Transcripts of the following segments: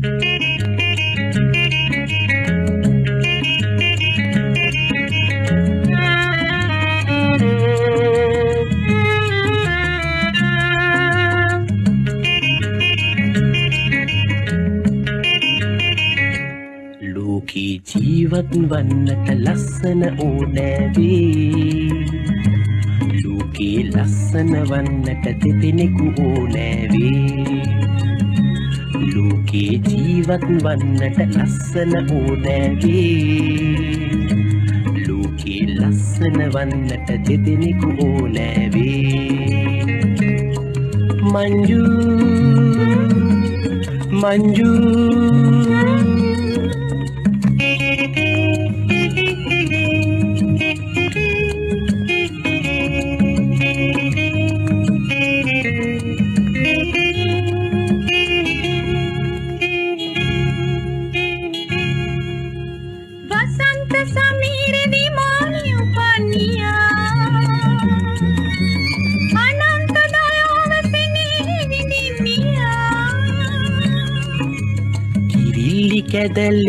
ලෝකී ජීවත් වන්නට ලස්සන ඕනෑවේ. ලෝකේ ලස්සන වන්නට දෙදෙනෙකු ඕනෑවේ. ලෝකේ ජීවත් වන්නට ලස්සන ඕනෑවේ. ලෝකේ ලස්සන වන්නට දෙදෙනෙකු ඕනෑවේ. මංජු මංජූ.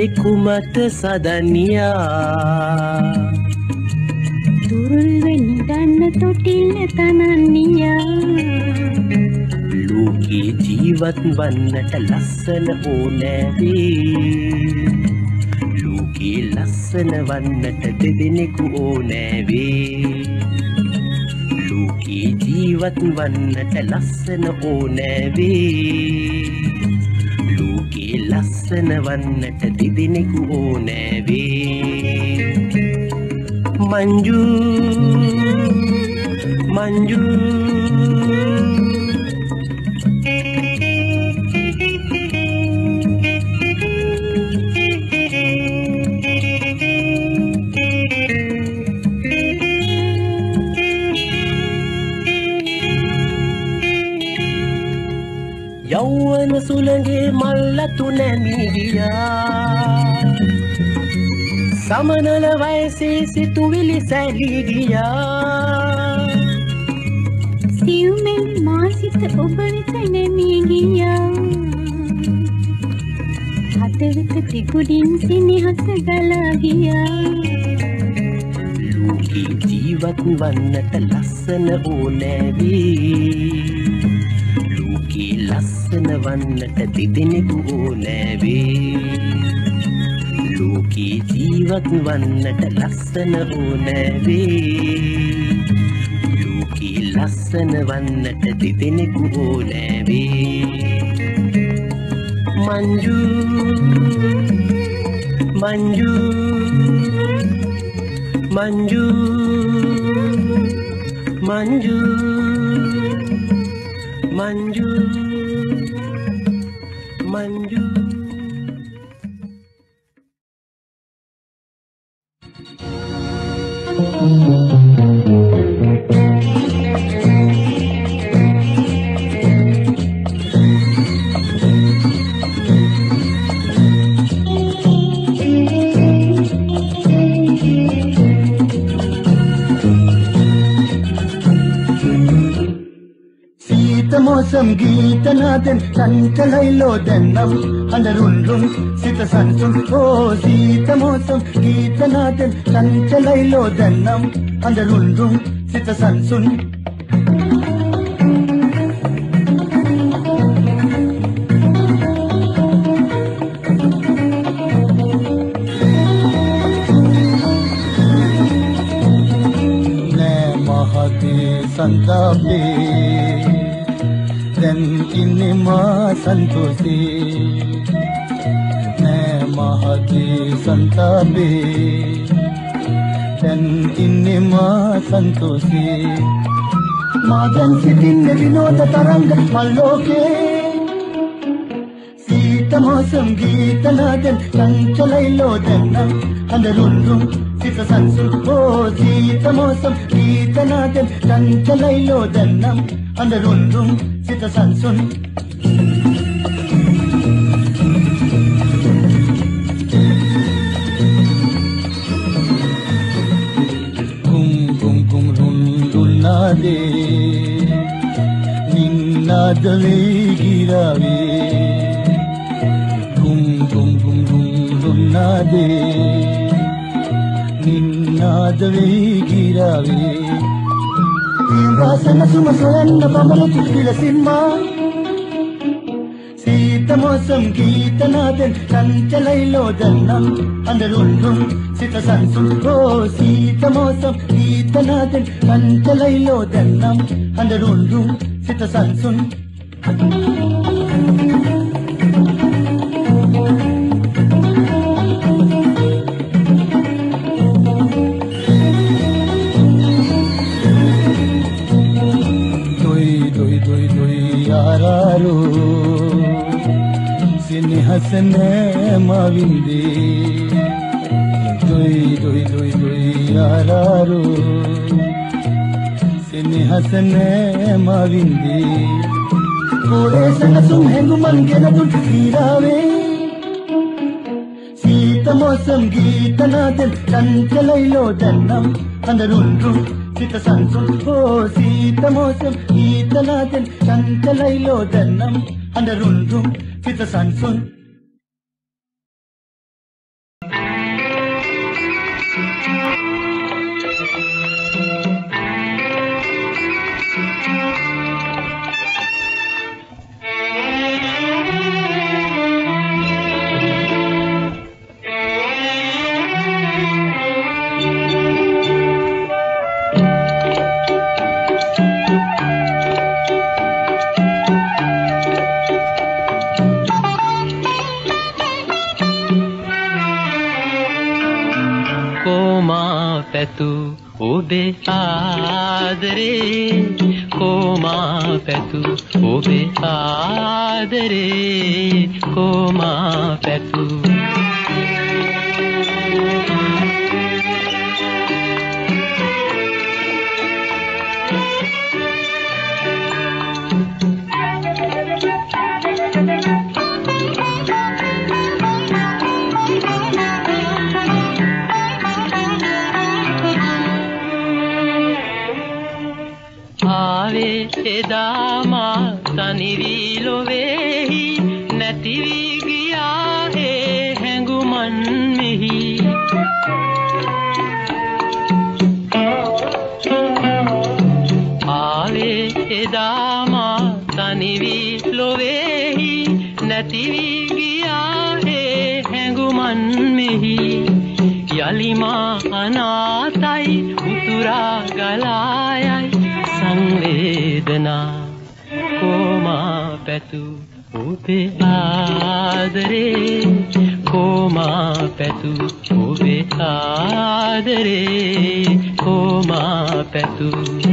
කුමට සදනියා. දුරුල්ව නිදන්න තොටිල්ල තනන්නියා. ලෝකේ ජීවත් වන්නට ලස්සන ඕනෑවේ ලෝකේ ලස්සන වන්නට දෙදෙනෙකු ඕනෑවේ. ලෝකේ ජීවත් වන්නට ලස්සන ඕනෑවේ ලෝකේ ලස්සන වන්නට දෙදෙනෙකු ඕනෑවේ. මංජූ මංජූ. සුළගේ මල්ලතු නැමිගියා සමනල වයසේ සිතුවිලි සැලිගියා. සිව්මෙන් මාසිත ඔබ වෙත නැමී ගියා හදවත තිගුඩින් සිනහස ගලා ගියා ලෝකේ ජීවත් වන්නට ලස්සන ඕනෑවේ ලෝකේ ලස්සන වන්නට දෙදෙනෙකු ඕනෑවේ ලෝකේ ජීවත් වන්නට ලස්සන ඕනෑවේ ලෝකේ ලස්සන වන්නට දෙදෙනෙකු ඕනෑවේ මංජූ මංජූ Manju, Manju, One manjul මෝසම් ගීතනාදෙන් චංචලයිලෝ දෙන්නම් හඬරුන්රුන් සිත සංසුන් ඕ සීත මෝසම් ගීතනාදෙන් චංචලයිලෝ දෙන්නම් හඬරුන්රුන් සිත දැන් ඉන්නේ මා සන්තෝෂේ. නෑ මහතේ සන්තාපේ. දැන් ඉන්නේ මා සන්තෝෂේ. මා දැන් සිටින්නේ විනෝද තරංග මල්ලෝකේ සීත මෝසම් ගීත නාදෙන් චංචලයිලෝ දෙන්නම් tiết ra sản xuân. Kum kum kum run run na de ninna dale girave cung kum kum run run na de ninna dale girave వాసన సుమ సోయన్న బొమ్మలు చిక్కిల సింహ సీత మోసం గీతనాథన్ కంచలైలో దన్నం అందరుండు సిత సంసు. ఓ సీత మోసం గీతనాథన్ కంచలైలో దన్నం అందరుండు సిత సంసు. මනස නෑම වින්දේ දොයි දොයි දොයි දොයි ආරාරෝ. සෙනෙහස නෑම වින්දේ පොරේ සනසුන් හැඟු මන් ගෙන දුට පීරාවේ සීත මෝසම් ගීතනාදෙන් චංචලයිලෝ දන්නම් අඳරුන්රු සිත සංසුන්. හෝ සීත මෝසම් ගීතනාදෙන් චංචලයිලෝ දන්නම් අඳරුන්රුම් සිත සංසුන්. කෝමා පැතු? ඔබේ ආදරේ කෝමා පැතු? හැඟුමන් මෙහි යලිමා අනාතයි උතුරා ගලායයි සංවේදනා කෝමා පැතු ඔබේ ආදරේ. කෝමා පැතු ඔබේ ආදරේ. කෝමා පැතු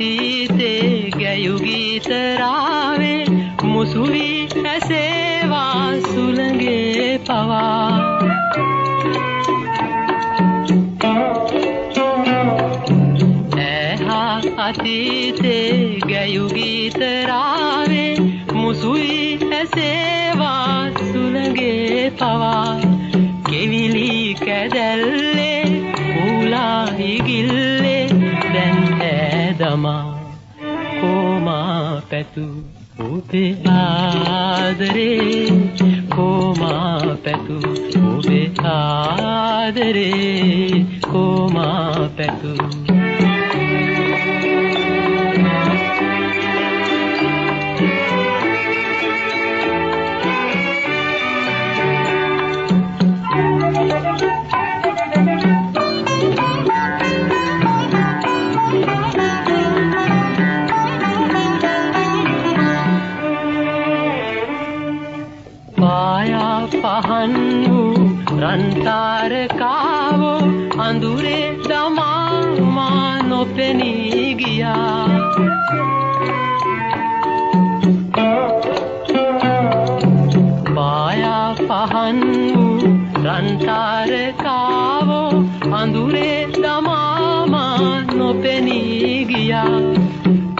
අතීතේ ගැයු ගීතරාවේ මුසුවී ඇසේවා සුළගේ පවා. ඇහා අතීතේ ගැයු ගීතරාවේ මුසුවී ඇසේවා සුළගේ පවා. පැතු ඔබේ ආදරේ කෝමා පැතු ඔබේ ආදරේ කෝමා පැතු කන්තාරකාවෝ අඳුරේ දමාමා නොපෙනී ගියා. පායා පහන් වූ රන්තාරකාවෝ අඳුරේ දමාමා නොපෙනී ගියා.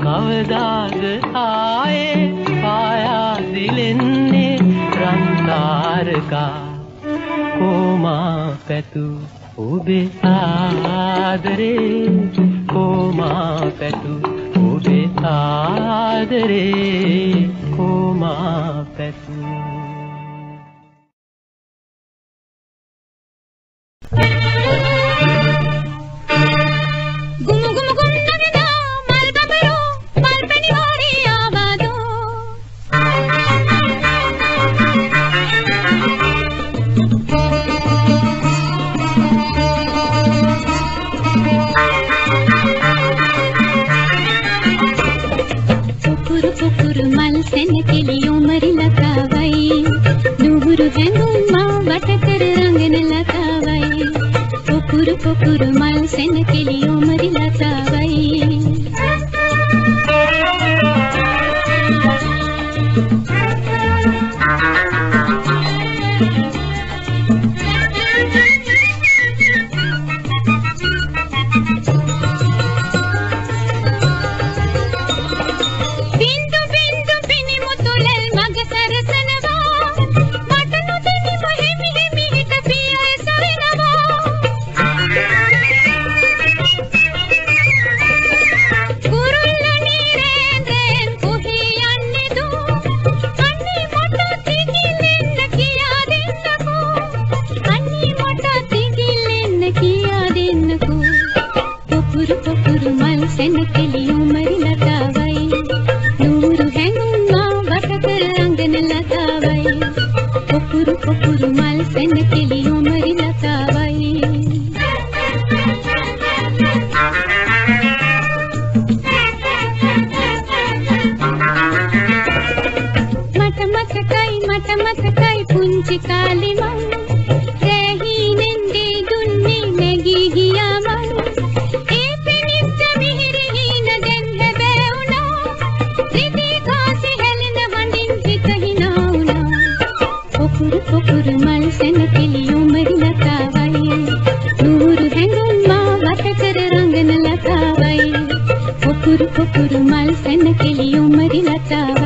කවදාද ආයේ පායා දිලෙන්නේ රන්තාරකා? මා පැතු ඔබේ ආදරේ? කොමා පැතු ඔබේ ආදරේ? කොමා පැතු मधुरम् මතකයි මට මතකයි පුංචි කාලේ මම රැහිනෙන් දුන්නේ නැගී ගියා මම ඒ පිනිච්ච මිහිරින දැන් හැබෑ උනා රිදී කාසි හැලෙන වඳින් හිත හිනා උනා පොකුරු පොකුරු මල් සෙන කෙලියෝ මරි ලතාවයි. නూరు හැඟුම් මා වත කර රංගන ලතාවයි. පොකුරු පොකුරු මල් සෙන කෙලියෝ මරි ලතාවයි.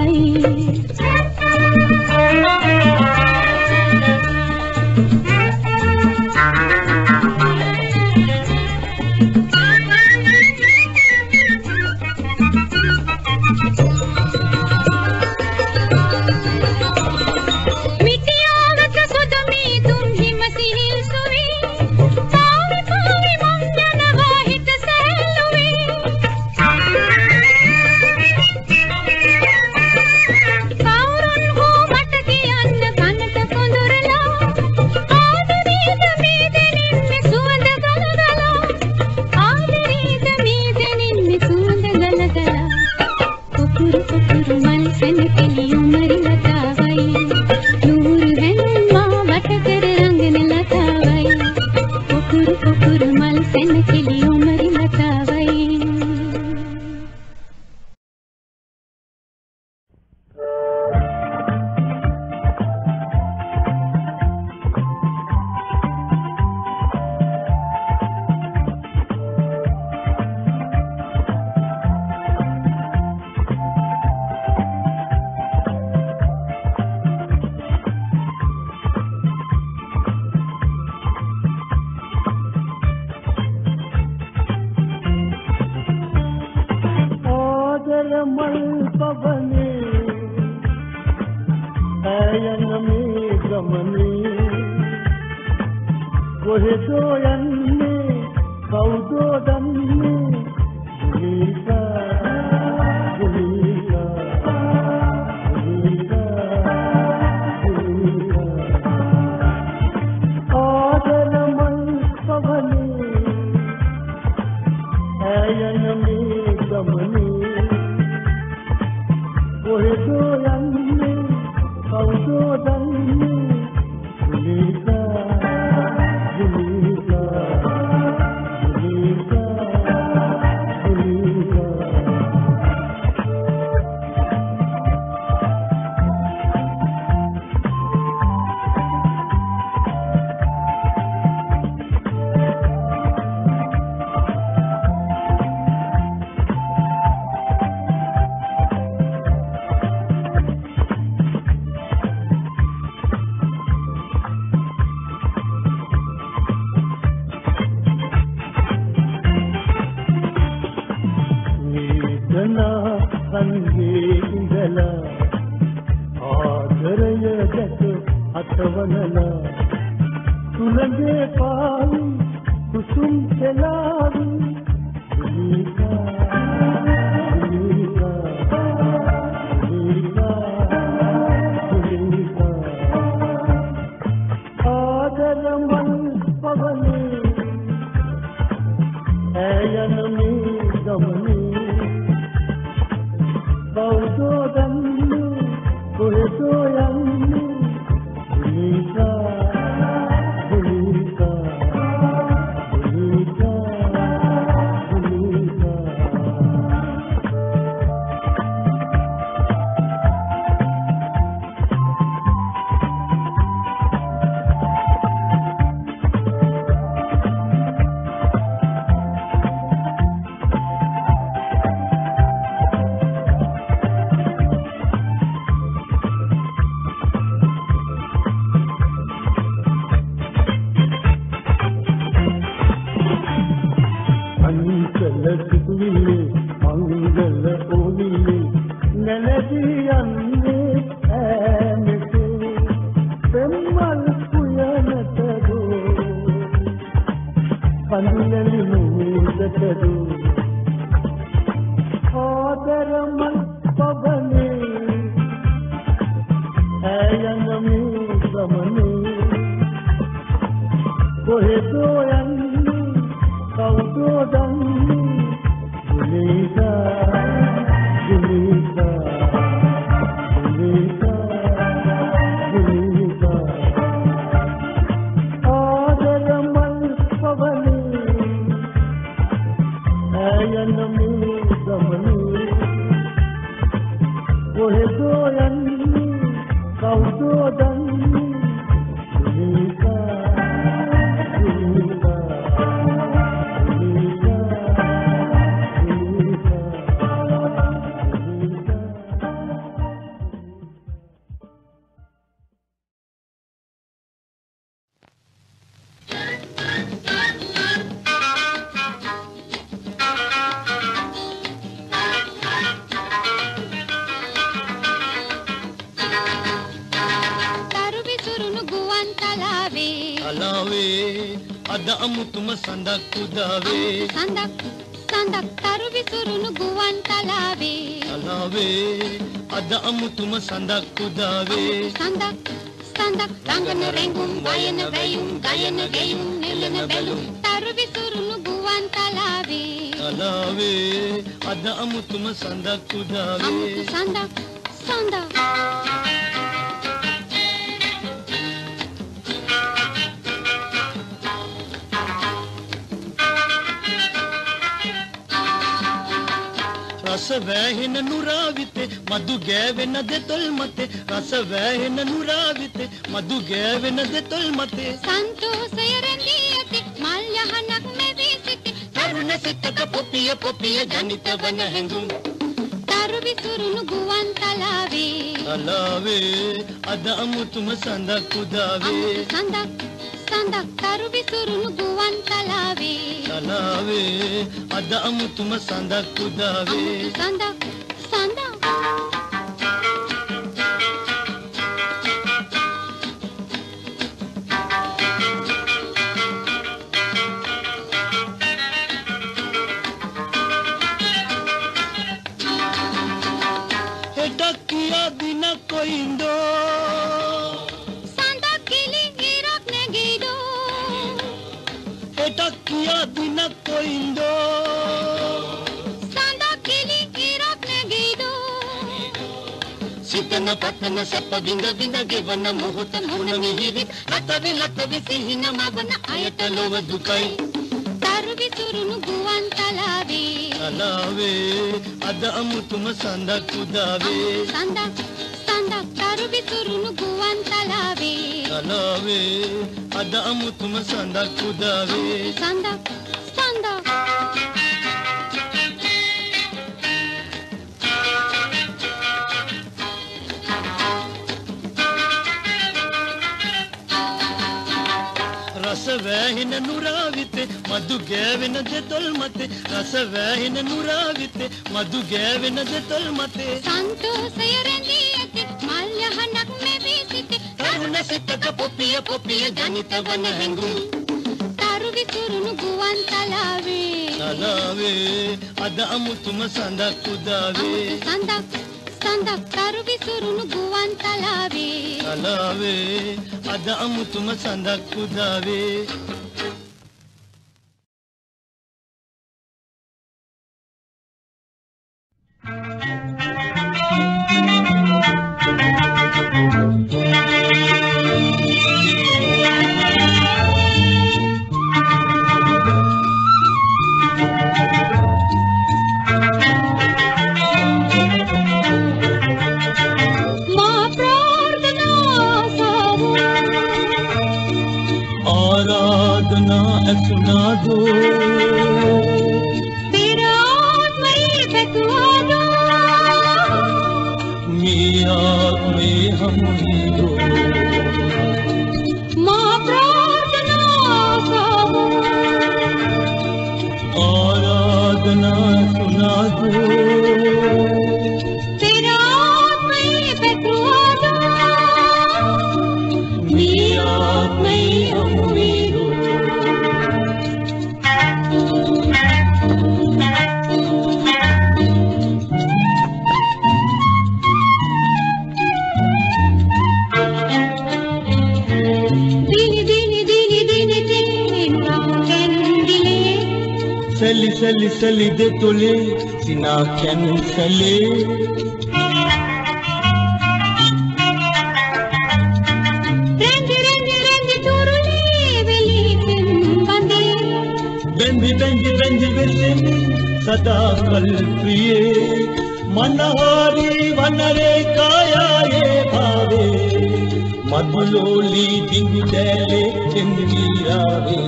लटकी කොහෙදෝ යන්නේ? කවුදෝ උදාවේ සඳක් සඳක් තරු විසුරුණු ගුවන් තලාවේ. අලාවේ අද අමුතුම සඳක් උදාවේ සඳක් සඳක් රංගන රැඟුම් වයන වැයුම් ගයන ගැයුම් නෙලන බැලුම්. තරු විසුරුණු ගුවන් තලාවේ. අලාවේ අද අමුතුම සඳක් අමුතු උදාවේ සඳක් සඳක් රස වැහෙන නුරාවිතේ මදු ගෑවෙන දෙතොල් මතේ. රස වැහෙන නුරාවිතේ මදු ගෑවෙන දෙතොල් මතේ. සන්තෝෂය රැඳී ඇති මල් යහනක් නැවී සිටි. තරුණ සිතක පොපිය පොපිය ජනිත වන හැඟුම්. තරු විසුරුණු ගුවන් තලාවේ අලාවේ අද අමුතුම සඳක් අමුතු උදාවේ සඳක් සඳක් තරු විසුරුණු ගුවන් තලාවේ. අලාවේ අද අමුතුම සඳක් උදාවේ. අමුතු සඳක් සඳක් සැප විඳ විඳ ගෙවන මොහොත මුණ මිහිරි. රට වෙලට විසිහින මවන අයට ලොව දුකයි. තරු විසුරුණු ගුවන් තලාවේ. අලාවේ අද අමුතුම සඳක් උදාවේ. සඳක් සඳක් තරු විසුරුණු ගුවන් තලාවේ. අලාවේ අද අමුතුම සඳක් උදාවේ. සඳක් සඳක් වැහෙන නුරාවිතේ මදු ගෑවෙන දෙතොල් මතේ. රස වැහෙන නුරාවිතේ මදු ගෑවෙන දෙතොල් මතේ. සන්තෝෂය රැඳී ඇති මල් යහනක් මෙවී සිටි. තරුණ සිතක පොපිය පොපිය ජනිත වන හැඟුම්. තරු විසුරුණු ගුවන් තලාවේ. තලාවේ අද අමුතුම සඳක් උදාවේ. අමුතු සඳක් සඳක් තරු විසුරුණු ගුවන් තලාවේ තලාවේ අද අමුතුම ಸೆಸಲಿದೆ ತೊಲೆ ಸಿನಾಖ್ಯನು ಸಲೆ ಬೆಂದಿ ಬೆಂದಿ ಬೆಂದಿ ಬೆಲ್ಲೆ ಸದಾ ಕಲ್ಪಿಯೇ ಮನಹಾರಿ ವನರೆ ಕಾಯಾಯೇ ಭಾವೆ ಮಧುಲೋಲಿ ದಿಂಗಿ ದೇಲೆ ಚೆಂದಿರಾವೇ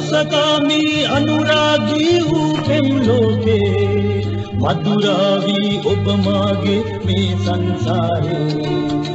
රසකාමී අනුරාගී වූ පෙම් ලෝකේ. මధుරාවී ඔබ මාගේ මේ සංසාරේ.